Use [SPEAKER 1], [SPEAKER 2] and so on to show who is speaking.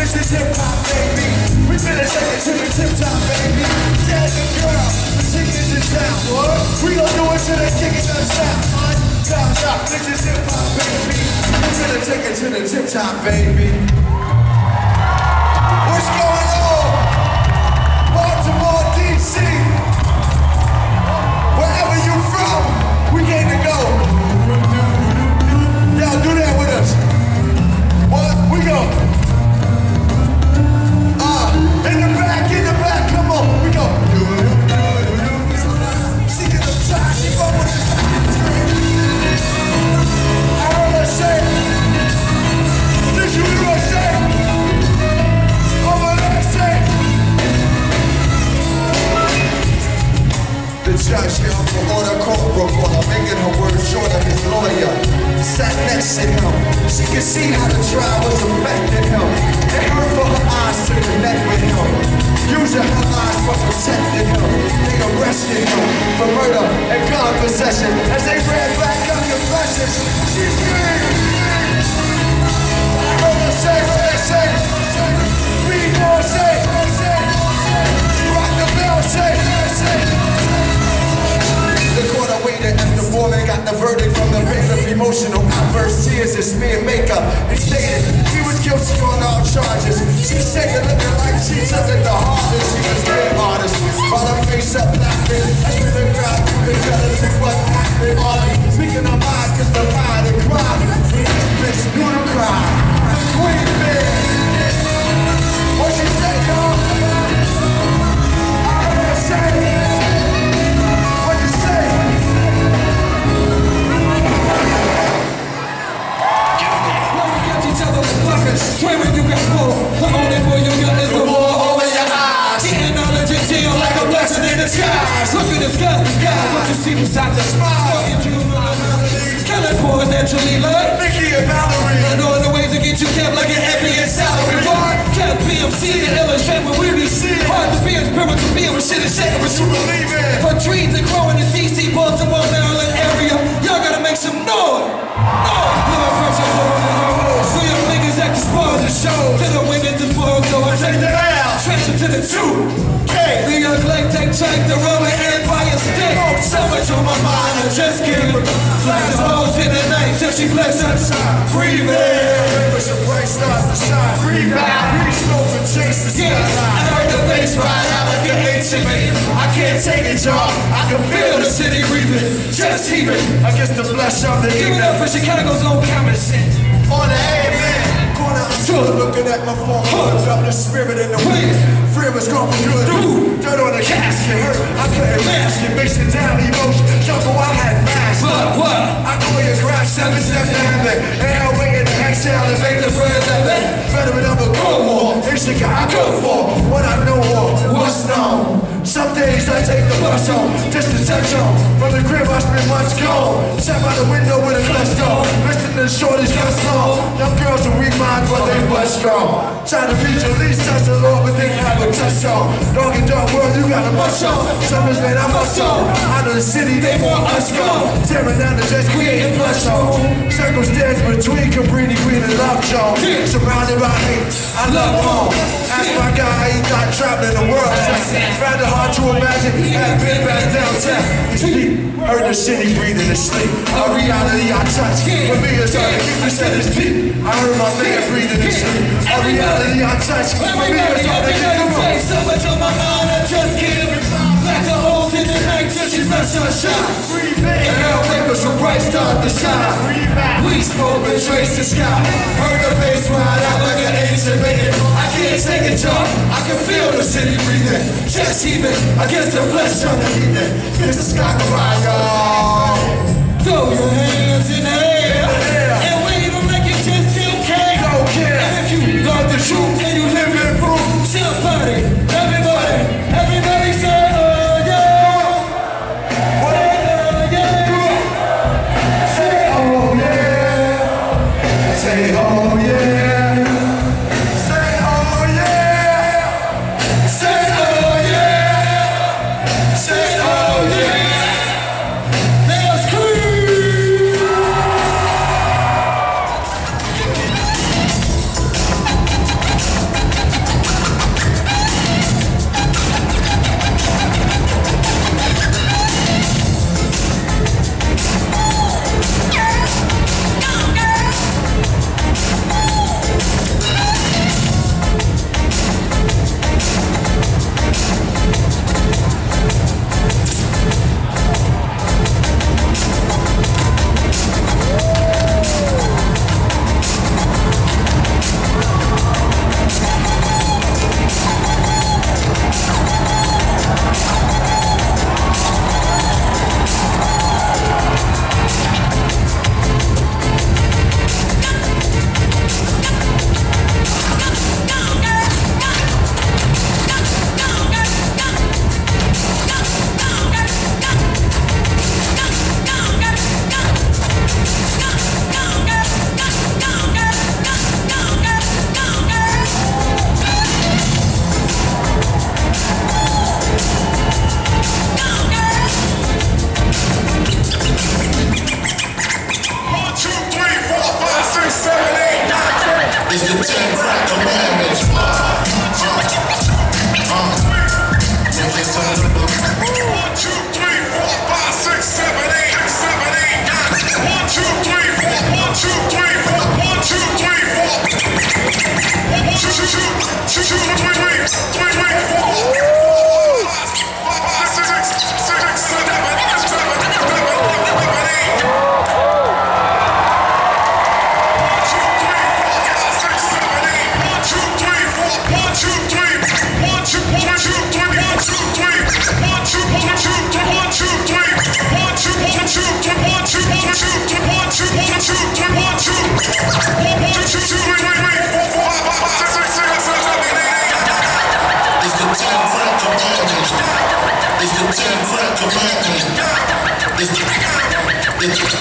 [SPEAKER 1] This is hip hop, baby. We finna take it to the tip top, baby. Dad and girl, the tickets in town, what? We gon' do it till they kicking us out. Time's up, this is hip hop, baby. We finna take it to the tip top, baby. Judge held for order court reporter, making her words short of his lawyer. Sat next to him. She could see how the trial was affecting him. It hurt for her eyes to connect with him. Using her eyes for protecting him. They arrested him for murder and gun possession. As they read back her confessions, she the got the verdict from the bench of emotional outbursts, tears, and smear makeup. He stated he was guilty on all charges. She said it looking like she took it the hardest. She was their artist. While her face up laughing, we the
[SPEAKER 2] Killing poor naturally.
[SPEAKER 1] Nikki and Valerie.
[SPEAKER 2] I know the ways to get you kept like an NBA salary bar. Kept PMC and illustrate what we be seeing. Hard to be a spiritual being with shit and shaking, but you
[SPEAKER 1] believe in.
[SPEAKER 2] For trees that grow in the DC, Baltimore, Maryland area, y'all gotta make some noise. Noise. Living pressure, for your niggas that can spoil the show. To the and foils, so I take the. Treasure to the two. K. The check, the Roman Empire stick. So much on my mind, I just can't. Flash holes in the night, till she bless us. Free man.
[SPEAKER 1] Wish the price starts to shine. Free back. We smoke and chase the
[SPEAKER 2] Yeah, I heard the bass ride out like an man. I can't take it, y'all. I can feel the city breathing, just heaving.
[SPEAKER 1] Against the flesh of the
[SPEAKER 2] Give it up for Chicago's own Common Sense.
[SPEAKER 1] On the amen. Of looking at my phone. Hooked up the spirit in the wind. Fear was going good.
[SPEAKER 2] Dude.
[SPEAKER 1] Dirt on the casket hurt. I couldn't mask it. Mixing down emotion. Jungle, I had mask.
[SPEAKER 2] What, what?
[SPEAKER 1] I choreographed seven steps to heaven. Inhale, wait, and exhale to make the friends of it. Veteran of a Cold War. In Chicago for what I know or what's known. Some days I take the bus home, just to touch on. From the crib, I spend months gone. Sat by the window with a clutch on. Listen to the shorties got song. Young girls who read mine, but they was strong. Trying to reach your least touch the Lord, but didn't have a touch on. Dog and dog world, you got a bust on. Summers, man, I must on. Out of the city, they want us gone. Tearing down the just creating flush on. Circumstance between Cabrini Green and I love Jones. Surrounded by hate, I love home. Ask my guy he got trapped in the world. Found it hard to imagine had been back downtown. He's deep, heard the city breathing and sleep. A reality I touch. For me, it's hard to keep the set is deep. I heard my man breathing and sleep. A reality I touch. For me, it's hard to keep the room.
[SPEAKER 2] So much her shine.
[SPEAKER 1] Free man.
[SPEAKER 2] And hell makers from bright start to shine. We smoke and trace the sky. Heard the bass ride out like an ancient man. I can't take it, y'all. I can feel the city breathing. Just heaving against the flesh underneath it.
[SPEAKER 1] It's the sky cry, y'all.
[SPEAKER 2] Throw your hands in the air
[SPEAKER 3] it's